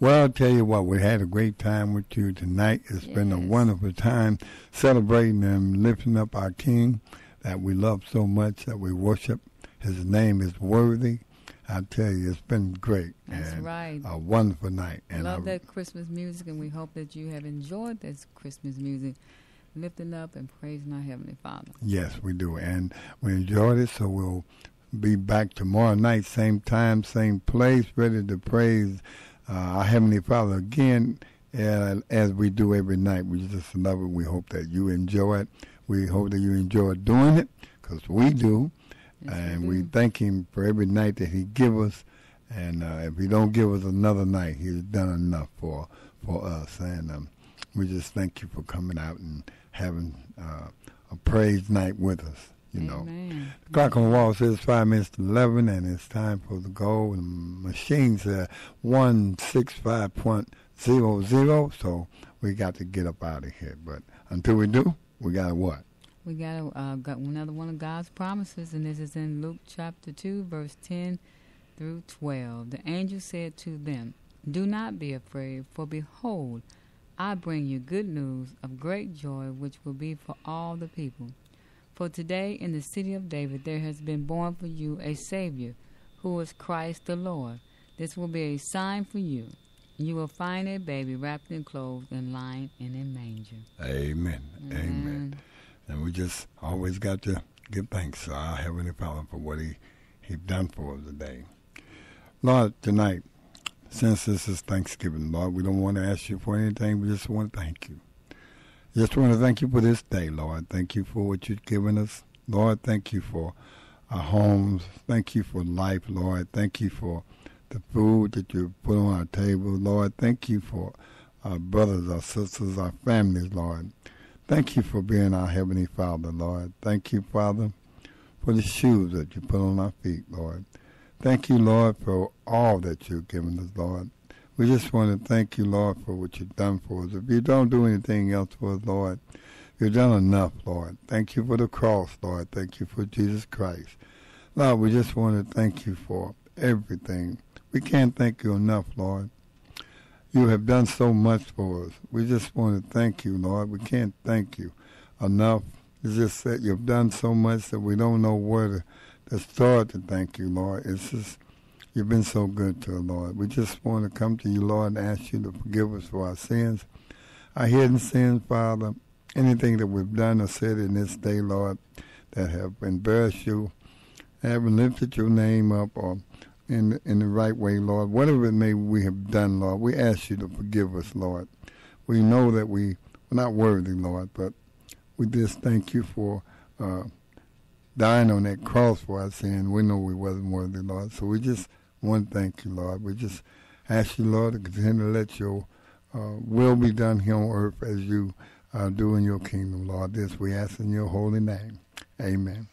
Well, I'll tell you what, we had a great time with you tonight. It's yes. been a wonderful time celebrating and lifting up our King that we love so much, that we worship. His name is worthy. I tell you, it's been great. That's right. A wonderful night. And love that Christmas music, and we hope that you have enjoyed this Christmas music, lifting up and praising our Heavenly Father. Yes, we do. And we enjoyed it, so we'll be back tomorrow night, same time, same place, ready to praise uh, our Heavenly Father again, uh, as we do every night. We just love it. We hope that you enjoy it. We hope that you enjoy doing it, because we do. Yes, and we, we, thank him for every night that he give us. And uh, if he don't give us another night, he's done enough for for us. And um, we just thank you for coming out and having uh, a praise night with us. You know, the clock on the wall says five minutes to eleven, and it's time for the goal. And the machine says one six five point zero zero. So we got to get up out of here. But until we do, we got to what? we got, a, uh, got another one of God's promises, and this is in Luke chapter 2, verse 10 through 12. The angel said to them, Do not be afraid, for behold, I bring you good news of great joy, which will be for all the people. For today in the city of David there has been born for you a Savior, who is Christ the Lord. This will be a sign for you. You will find a baby wrapped in clothes and lying in a manger. Amen. Amen. Amen. And we just always got to give thanks to our Heavenly Father for what He He done for us today. Lord, tonight, since this is Thanksgiving, Lord, we don't want to ask you for anything. We just want to thank you. Just want to thank you for this day, Lord. Thank you for what you've given us. Lord, thank you for our homes. Thank you for life, Lord. Thank you for the food that you put on our table, Lord. Thank you for our brothers, our sisters, our families, Lord. Thank you for being our Heavenly Father, Lord. Thank you, Father, for the shoes that you put on our feet, Lord. Thank you, Lord, for all that you've given us, Lord. We just want to thank you, Lord, for what you've done for us. If you don't do anything else for us, Lord, you've done enough, Lord. Thank you for the cross, Lord. Thank you for Jesus Christ. Lord, we just want to thank you for everything. We can't thank you enough, Lord. You have done so much for us. We just want to thank you, Lord. We can't thank you enough. It's just that you've done so much that we don't know where to, to start to thank you, Lord. It's just you've been so good to us, Lord. We just want to come to you, Lord, and ask you to forgive us for our sins, our hidden sins, Father. Anything that we've done or said in this day, Lord, that have embarrassed you, haven't lifted your name up, or in in the right way, Lord. Whatever it may we have done, Lord, we ask you to forgive us, Lord. We know that we, we're not worthy, Lord, but we just thank you for uh, dying on that cross for our sin. We know we wasn't worthy, Lord. So we just to thank you, Lord. We just ask you, Lord, to continue to let your uh, will be done here on earth as you uh, do in your kingdom, Lord. This we ask in your holy name. Amen.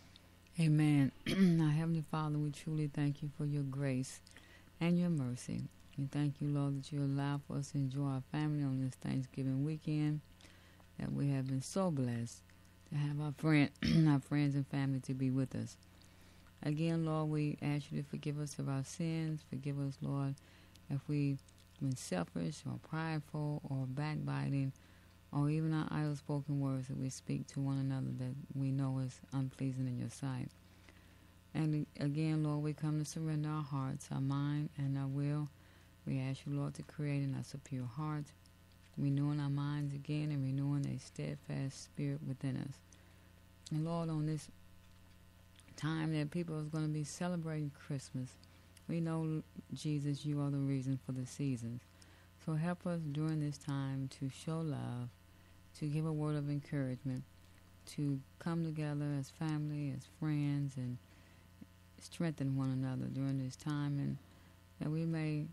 Amen. Our Heavenly Father, we truly thank you for your grace and your mercy. We thank you, Lord, that you allow for us to enjoy our family on this Thanksgiving weekend. That we have been so blessed to have our friend, our friends and family to be with us. Again, Lord, we ask you to forgive us of our sins. Forgive us, Lord, if we've been selfish or prideful or backbiting or even our idle spoken words that we speak to one another that we know is unpleasing in your sight. And again, Lord, we come to surrender our hearts, our mind, and our will. We ask you, Lord, to create in us a pure heart, renewing our minds again and renewing a steadfast spirit within us. And Lord, on this time that people are going to be celebrating Christmas, we know, Jesus, you are the reason for the seasons. So help us during this time to show love, to give a word of encouragement, to come together as family, as friends, and strengthen one another during this time, and that we may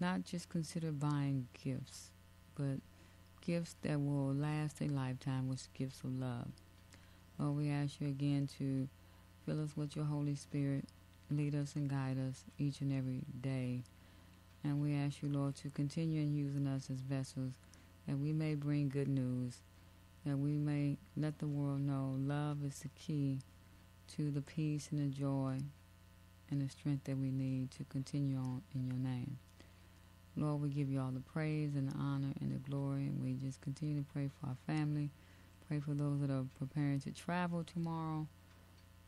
not just consider buying gifts, but gifts that will last a lifetime, which gifts of love. Lord, we ask you again to fill us with your Holy Spirit, lead us and guide us each and every day and we ask you, Lord, to continue in using us as vessels that we may bring good news, that we may let the world know love is the key to the peace and the joy and the strength that we need to continue on in your name. Lord, we give you all the praise and the honor and the glory, and we just continue to pray for our family. Pray for those that are preparing to travel tomorrow,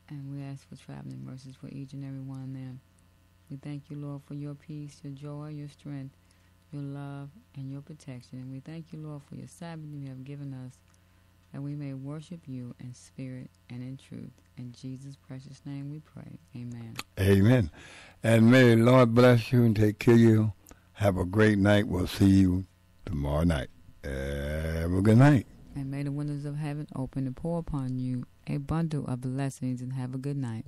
and we ask for traveling mercies for each and every one of them. We thank you, Lord, for your peace, your joy, your strength, your love, and your protection. And we thank you, Lord, for your Sabbath you have given us, that we may worship you in spirit and in truth. In Jesus' precious name we pray. Amen. Amen. And may the Lord bless you and take care of you. Have a great night. We'll see you tomorrow night. Have a good night. And may the windows of heaven open and pour upon you a bundle of blessings and have a good night.